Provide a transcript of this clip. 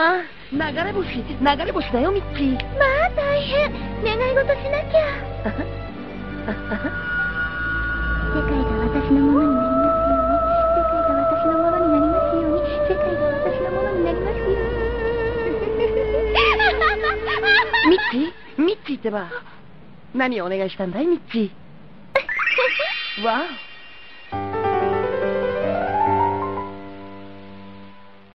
あ流れ星流れ星だよミッチー。まあ大変。願い事しなきゃ。世界が私のものになりますように。世界が私のものになりますように。世界が私のものになりますようにミッチーミッチーってば何をお願いしたんだいミッチー。わあ。